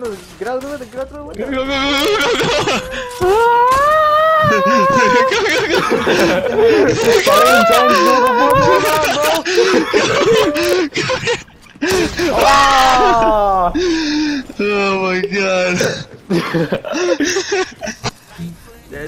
window. Get out of the window. Get out of the window. Go, go, go, go, go, go, go. Oh my god. go go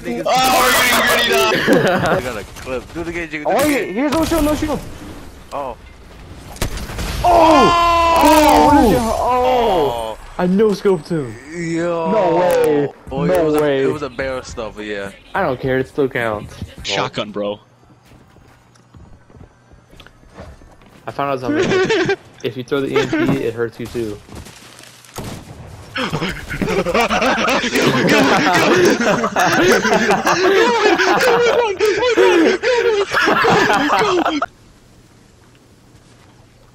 go go oh, we're getting gritty now. I got a clip. Do it again, Jigga. Oh, wait, here's no shield, no shield. Oh. Oh! Oh! Oh! oh. oh. I no scoped him. Yo. No way. Boy, No it was way. A, it was a barrel stuff, but yeah. I don't care, it still counts. Shotgun, bro. I found out something. if you throw the EMP, it hurts you too.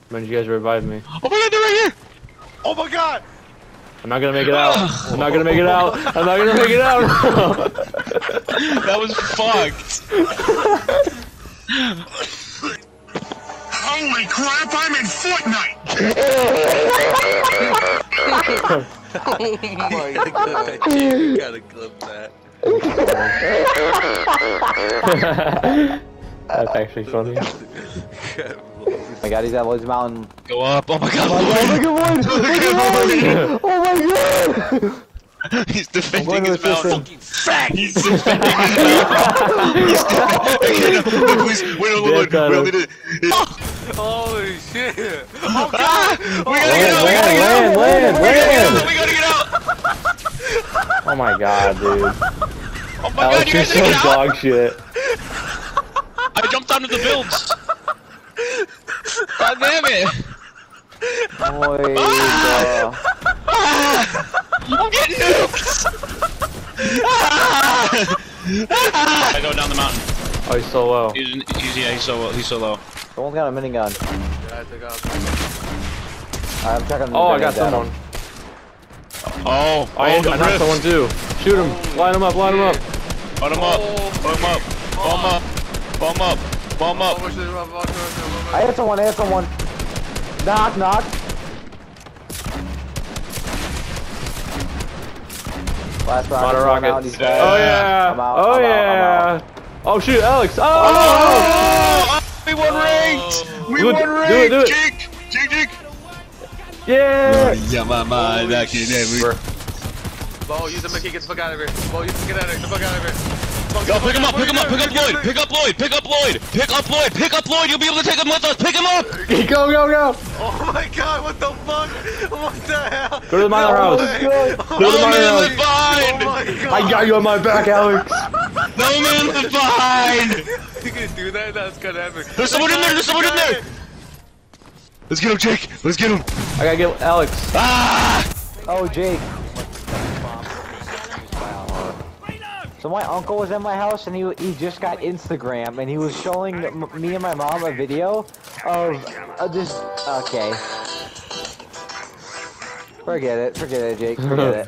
When did you guys revive me? Oh my god, they're right here. Oh my god! I'm not gonna make it out. I'm not gonna make it out. I'm not gonna make it out. That was fucked. Holy crap, I'm in Fortnite! Oh my god. You gotta clip that. That's actually funny. Oh my god, he's at Lloyd's Mountain. Go up. Oh my god. Look at one! Oh my god! He's defending his assist mount. him. Fat. He's defending his mount. He's defending. Look, please. Wait, wait, wait, Yeah, wait. We need to. Holy shit! Ah! We gotta get out. We gotta get out. Land, land, We gotta get land! out. We gotta get out. Oh my god, dude. Oh my god, Alex, you you're so gotta get out. dog shit. I jumped onto the builds. God damn it. Boy, Ah! Ah! I'm getting nuked. Ah! I go down the mountain. Oh, he's so low. He's, he's yeah, he's so he's so low. someone's got a minigun. Yeah, I took out. Alright, I'm checking Oh, I got grenades at someone. Oh, Oh, I, oh, I knocked someone too. Shoot him. Line him up, line him up. Line him up. Put him up. Bomb up. Bomb up. Bomb Oh, up. where's the- oh, oh, oh, oh, I hit someone, I hit someone. Knock, knock. Last round. Lot of out, he's oh, dead. Oh yeah. I'm out, oh I'm out, I'm yeah. out. Oh shoot, Alex. Oh. Oh! oh, oh we won ranked. We Do it, won do it, do it. Jake. Jake. Jake. Yeah. Yeah, my mind. I can never. Bo, use the Mickey, get the fuck out of here. Bo, use the get out of here. Get the fuck out of here. Bo, get Go, pick him up, pick him up, pick up. Lloyd, pick up Lloyd, pick up Lloyd, pick up Lloyd, pick up Lloyd, you'll be able to take him with us, pick him up! Go go go. Oh my god, what the fuck? What the hell? Go to the miner house. way. Go to the No miner man house. left Oh my god. I got you on my back, Alex. No man left behind! You can do that? That's kind of epic. There's someone in there, there's someone in there! Let's get him, Jake, let's get him! I gotta get Alex. Ah! Oh, Jake. So my uncle was at my house and he he just got Instagram and he was showing m- me and my mom a video of uh, this. Okay. Forget it. Forget it, Jake. Forget it.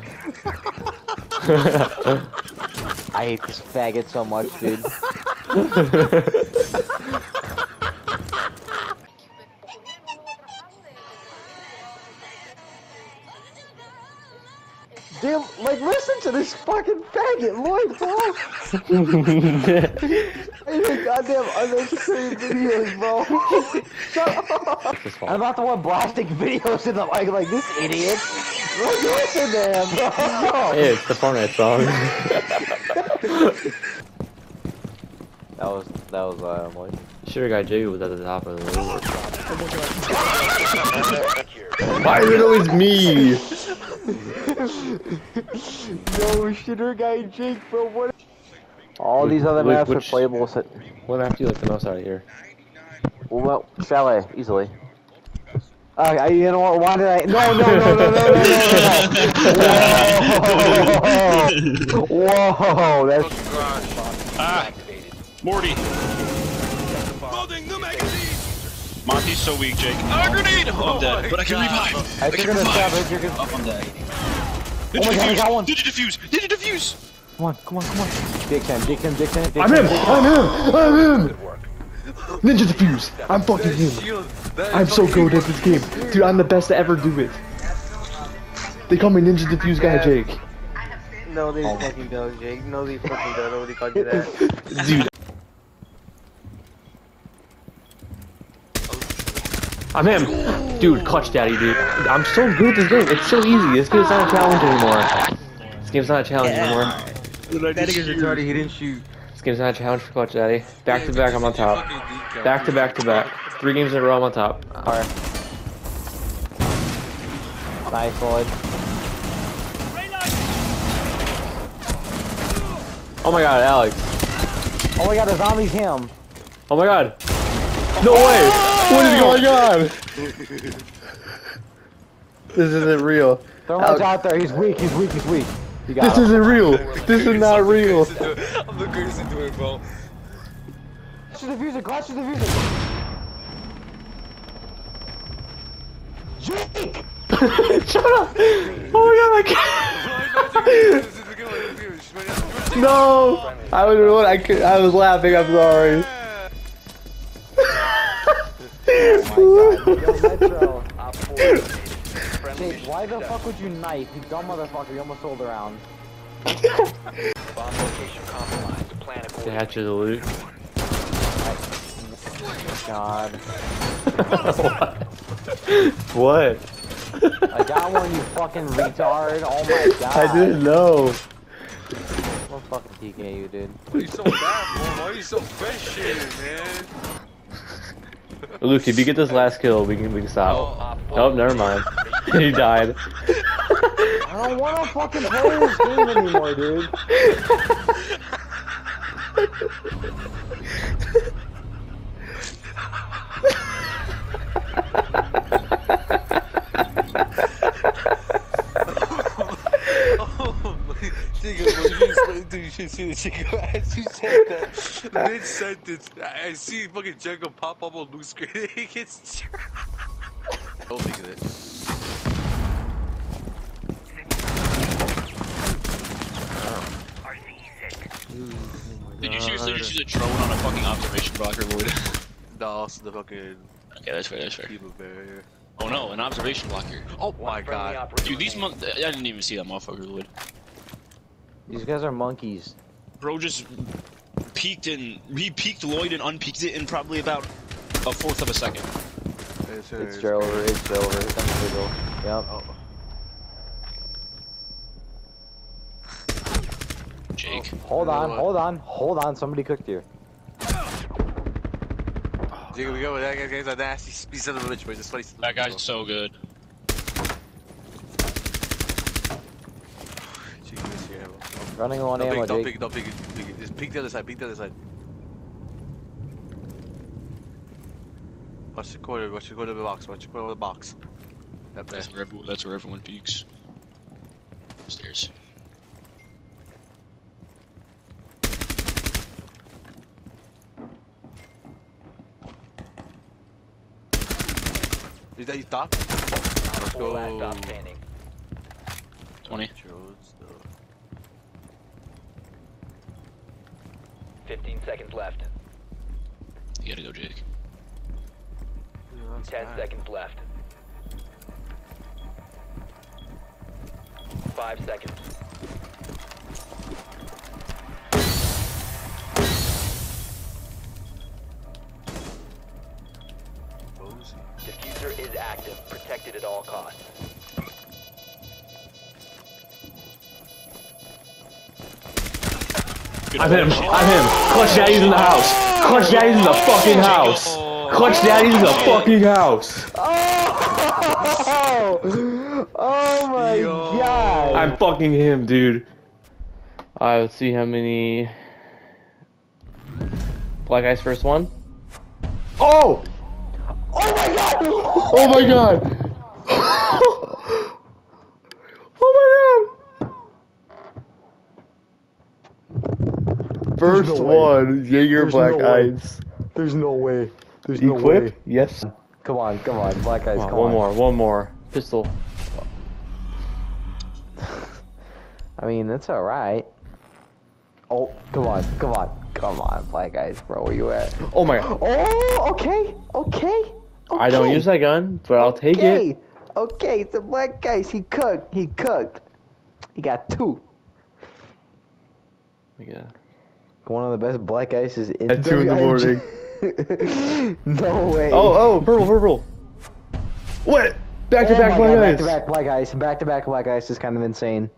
I hate this faggot so much, dude. fucking faggot, Lloyd, bro. I make goddamn unnecessary videos, bro. Shut up. I'm not the one blasting videos in the mic like this idiot. Look, listen to him, bro. Hey, it's the Fortnite song. That was that was uh, Lloyd. Sure, guy Jay was at the top of the leaderboard. Why is it always me? No shitter guy Jake, bro. What? All these other Which- maps are playable. So, What map do you like the most out of here? well, chalet easily. Uh, you know what? Why did I? No, no, no, no, no, no, no, no. Whoa! Whoa! That's Ah! Morty! Monty's so weak, Jake. Ah, grenade! Oh, I'm dead, but I can revive! I I think can you're gonna stab revive! it. You're gonna. Up, I'm dead. Oh my God, I got one. Did you defuse? Did you defuse? Come on, come on, come on. Dixon, Dixon, Dixon, Dixon. I'm him! Dixon. I'm him! I'm him! Ninja Defuse! I'm fucking him! Shield. That is I'm so good at this game. Dude, I'm the best to ever do it. They call me Ninja Diffuse Guy Jake. No, they oh. fucking don't, Jake. No, they fucking don't. Nobody called you that. Dude. I'm him. Dude, clutch daddy, dude. I'm so good at this game. It's so easy. This game's not a challenge anymore. This game's not a challenge anymore. That nigga's retarded. He didn't shoot. This game's not a challenge for clutch daddy. Back to back, I'm on top. Back to back to back. Three games in a row, I'm on top. Alright. Nice, Floyd. Oh my god, Alex. Oh my god, the zombie's him. Oh my god. No way! What is going on? This isn't real. Thermite's Alex. out there. He's weak. He's weak. He's weak. You got This him. isn't real. This is not real. I'm the greatest at doing it, bro. Clutch the fuser. Clutch the fuser. Jake! Shut up! Oh my god, I can't. No! I was I, I was laughing, I'm sorry. Yo, Metro. Jake, why the fuck would you knife? You dumb motherfucker. You almost sold around. Statue of the loot. God. what? I got one, you fucking retard. Oh my god. I didn't know. What fucking TK you did? Why are you so bad, bro? Why are you so fresh shit, man? Luke, if you get this last kill, we can we can stop. Oh, oh never mind. he died. I don't want to fucking play this game anymore, dude. Oh, Nigga, when you explain to see the chicken as you said that. Mid sentence, I I see fucking Django pop up on Luke's screen. He gets. Don't think of it. Did you seriously just use a drone on a fucking observation blocker, Lloyd? No, also the fucking okay, that's fair, that's fair. barrier. Oh no, an observation blocker. Oh my god. Dude, these mon- I didn't even see that motherfucker, Lloyd. These guys are monkeys. Bro just peeked and he peeked Lloyd and unpeeked it in probably about a fourth of a second. It's, uh, It's Silver. It's Silver. It's Unbelievable. Yep. Oh. Jake. Hold on. What? Hold on. Hold on. Somebody cooked here. Jigga, we go. with That guy's a nasty piece of a bitch, but it's funny. That guy's so good. Jigga, miss your ammo. Running on Don't ammo, peek, don't Jake. peek, don't peek, peek. Just peek the other side, peek the other side. Watch the corner, watch the corner of the box, watch the corner of the box. That That's where, everyone, that's where everyone peeks. Stairs. Is that you stop? Let's go. Last 20. Jones, no. 15 seconds left. You gotta go, Jake. Yeah, 10 bad. seconds left. 5 seconds. I'm him. I'm him. Clutch Daddy's in the house. Clutch Daddy's in the fucking house. Clutch Daddy's in the fucking house. Oh! Oh my Yo. god! I'm fucking him, dude. Alright, let's see how many. Black Ice first one. Oh! Oh my god! Oh my god! oh my god! First no way. one, Jaeger There's Black no. Ice. There's no way. There's no Equip? way. Yes. Come on, come on, black guys, Come on, one more, one more. Pistol. I mean, that's alright. Oh, come on, come on, come on, black guys, bro, where you at? Oh my god. Oh, okay, okay. I don't use that gun, but I'll take okay. it. Okay, it's a black ice. He cooked. He cooked. He got two. Yeah. One of the best black ices in At two in the morning. no way. Oh, oh, purple, purple. What? Back to Oh back black God, ice. Back to back black ice. Back to back black ice is kind of insane.